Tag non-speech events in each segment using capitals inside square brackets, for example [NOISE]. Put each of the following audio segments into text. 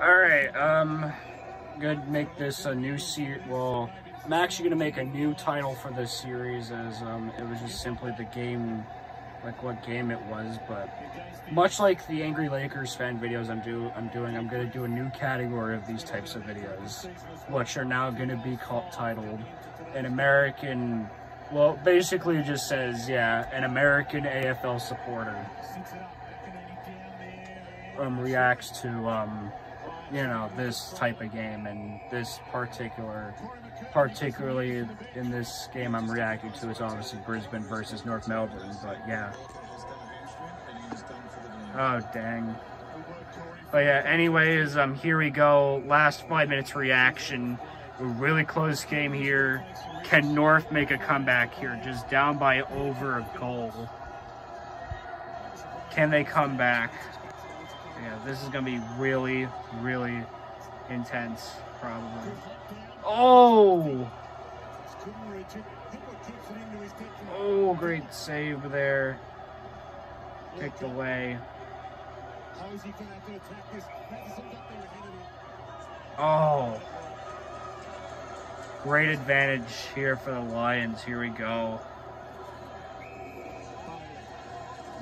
Alright, um, gonna make this a new series. Well, I'm actually gonna make a new title for this series as um, it was just simply the game, like what game it was. But much like the Angry Lakers fan videos I'm do I'm doing, I'm gonna do a new category of these types of videos, which are now gonna be called titled an American. Well, basically, it just says yeah, an American AFL supporter um, reacts to um, you know this type of game and this particular particularly in this game I'm reacting to is obviously Brisbane versus North Melbourne but yeah. Oh dang. But yeah anyways um here we go. Last five minutes reaction. A really close game here. Can North make a comeback here? Just down by over a goal. Can they come back yeah, this is gonna be really, really intense, probably. Oh! Oh, great save there. Kicked away. Oh. Great advantage here for the Lions. Here we go.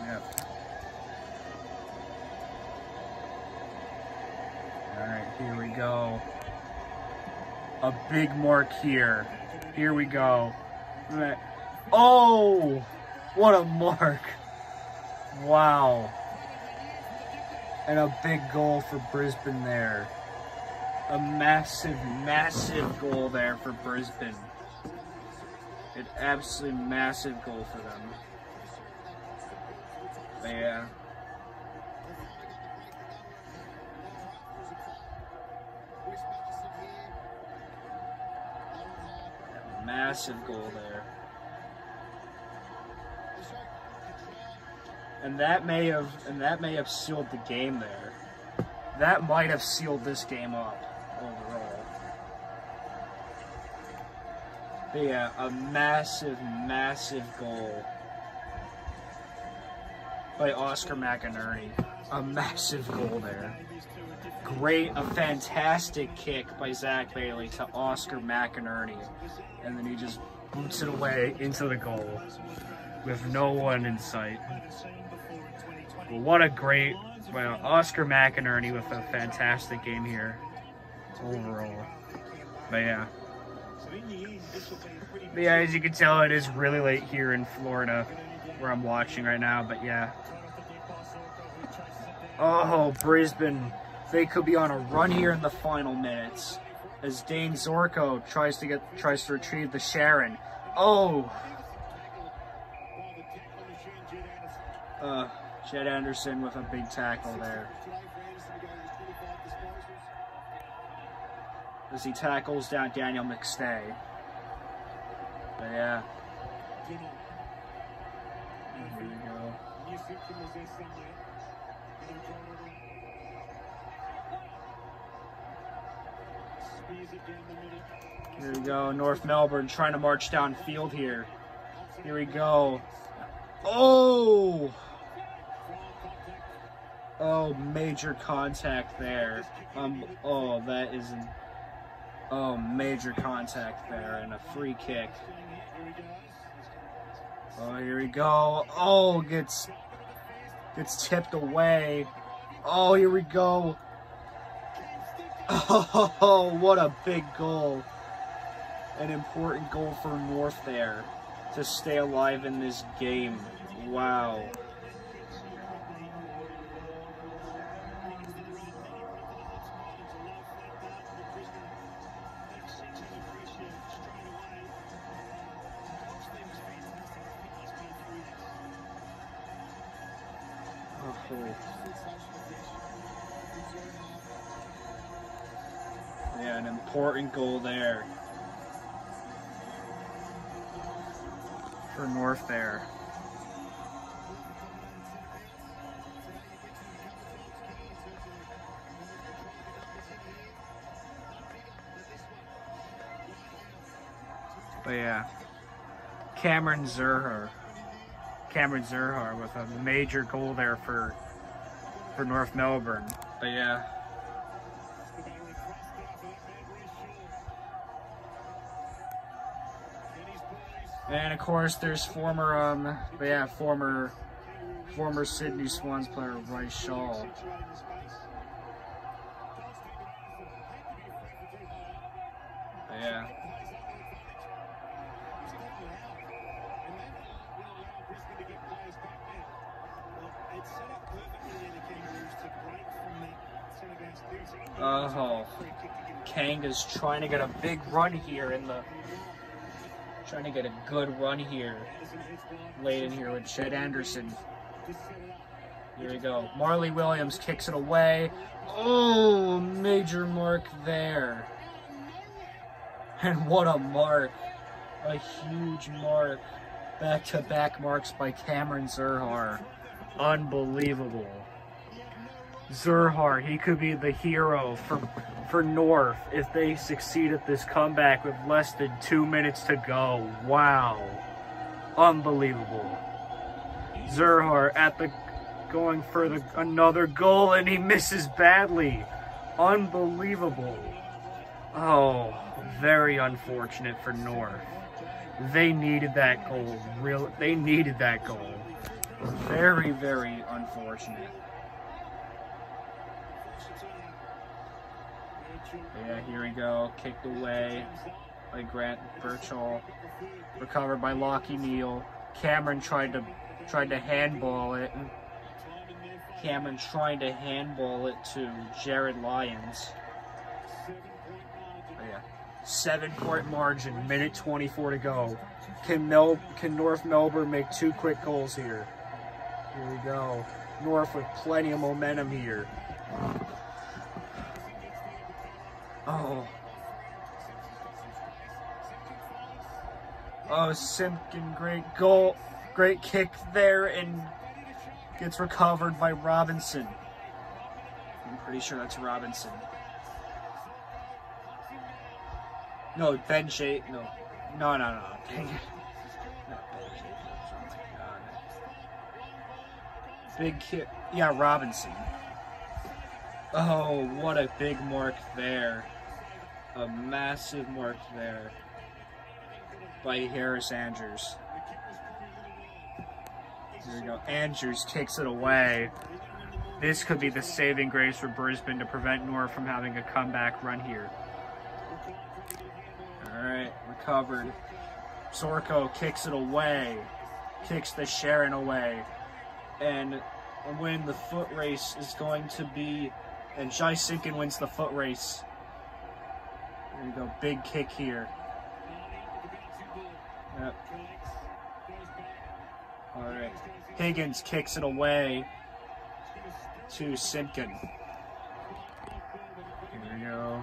Yep. All right, here we go. A big mark here. Here we go. Oh! What a mark. Wow. And a big goal for Brisbane there. A massive, massive goal there for Brisbane. An absolutely massive goal for them. But yeah. Massive goal there. And that may have and that may have sealed the game there. That might have sealed this game up overall. But yeah, a massive, massive goal by Oscar McInerney. A massive goal there. Great, a fantastic kick by Zac Bailey to Oscar McInerney. And then he just boots it away into the goal with no one in sight. Well, what a great, well, Oscar McInerney with a fantastic game here overall. But yeah. But yeah, as you can tell, it is really late here in Florida where I'm watching right now, but yeah. Oh, Brisbane. They could be on a run here in the final minutes. As Dane Zorko tries to get tries to retrieve the Sherrin. Oh. Uh, Jed Anderson with a big tackle there. As he tackles down Daniel McStay. But yeah. Here we go. Here we go, North Melbourne trying to march downfield here. Here we go. Oh! Oh, major contact there. Um, oh, that is an, oh, major contact there and a free kick. Oh, here we go. Oh, gets, gets tipped away. Oh, here we go. [LAUGHS] Oh, what a big goal. An important goal for North there to stay alive in this game. Wow. An important goal there. For North there. But yeah, Cameron Zurhaar. Cameron Zurhaar with a major goal there for for North Melbourne. But yeah, And of course, there's former, um, but yeah, former, former Sydney Swans player Bryce Shaw. But yeah. Oh, Kanga's trying to get a big run here in the trying to get a good run here late in here with Jed Anderson. Here we go. Marley Williams kicks it away. Oh, major mark there. And what a mark. A huge mark. Back-to-back -back marks by Cameron Zurhaar. Unbelievable. Zurhaar, he could be the hero for for North if they succeed at this comeback with less than two minutes to go. Wow. Unbelievable. Zurhaar at the going for the another goal and he misses badly. Unbelievable. Oh, very unfortunate for North. They needed that goal. Real they needed that goal. Very, very unfortunate. Yeah, here we go. Kicked away by Grant Birchall. Recovered by Lachie Neale. Cameron tried to tried to handball it. Cameron trying to handball it to Jarrod Lyons. Oh, yeah. Seven point margin, minute 24 to go. Can Mel can North Melbourne make two quick goals here? Here we go. North with plenty of momentum here. Oh. Oh, Simpkin, great goal. Great kick there and gets recovered by Robinson. I'm pretty sure that's Robinson. No, Ben Shay. No. No, no, no. [LAUGHS] Dang it. Big kick. Yeah, Robinson. Oh, what a big mark there a massive mark there by Harris Andrews. There we go. Andrews takes it away. This could be the saving grace for Brisbane to prevent North from having a comeback run here. Alright, recovered. Zorko kicks it away. Kicks the Sherrin away. And when the foot race is going to be... And Jy Simpkin wins the foot race. There you go, big kick here. Yep. All right. Higgins kicks it away to Simpkin. Here we go.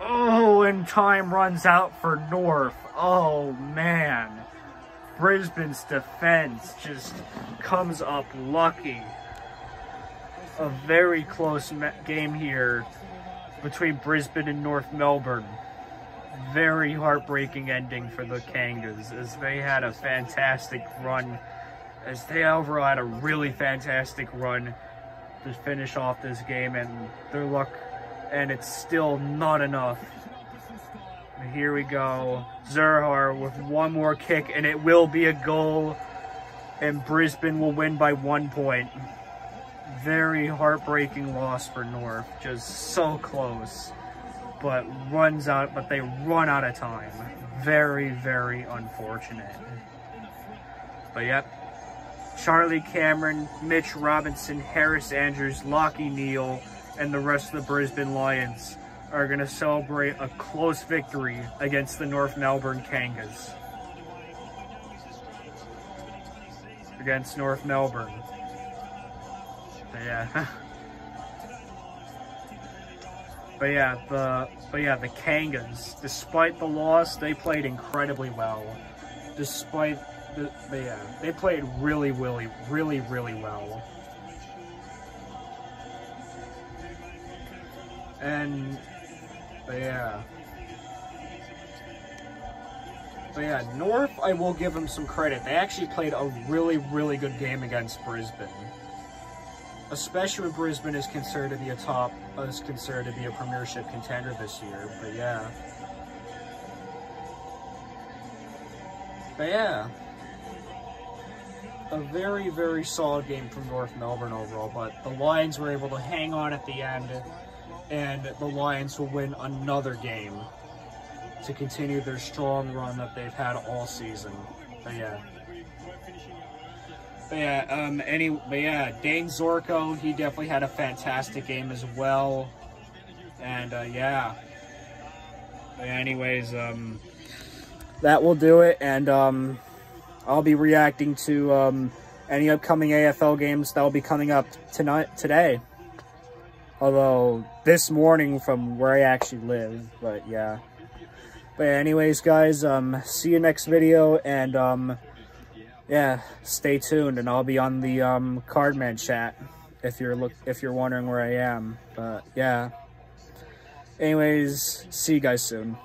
Oh, and time runs out for North. Oh, man. Brisbane's defense just comes up lucky. A very close game here between Brisbane and North Melbourne. Very heartbreaking ending for the Kangas as they had a fantastic run, as they overall had a really fantastic run to finish off this game and their luck, and it's still not enough. Here we go. Zurhaar with one more kick and it will be a goal and Brisbane will win by one point very heartbreaking loss for North. Just so close, but runs out, but they run out of time. Very, very unfortunate. But yep, Charlie Cameron, Mitch Robinson, Harris Andrews, Lachie Neale, and the rest of the Brisbane Lions are going to celebrate a close victory against the North Melbourne Kangas. Against North Melbourne. But yeah. [LAUGHS] but yeah, the but yeah, the Kangans, despite the loss, they played incredibly well. Despite the but yeah, they played really, really, really, really well. And but yeah. But yeah, North, I will give them some credit. They actually played a really, really good game against Brisbane especially when Brisbane is considered to be a top, is considered to be a premiership contender this year. But yeah. But yeah, a very, very solid game from North Melbourne overall, but the Lions were able to hang on at the end, and the Lions will win another game to continue their strong run that they've had all season. But yeah. But yeah, um, any, but yeah, Dane Zorko, he definitely had a fantastic game as well. And, uh, yeah. But anyways, um, that will do it. And, um, I'll be reacting to, um, any upcoming AFL games that will be coming up tonight, today. Although, this morning from where I actually live, but yeah. But anyways, guys, um, see you next video, and, um, yeah, stay tuned, and I'll be on the, um, Cardman chat, if you're look if you're wondering where I am, but, yeah. Anyways, see you guys soon.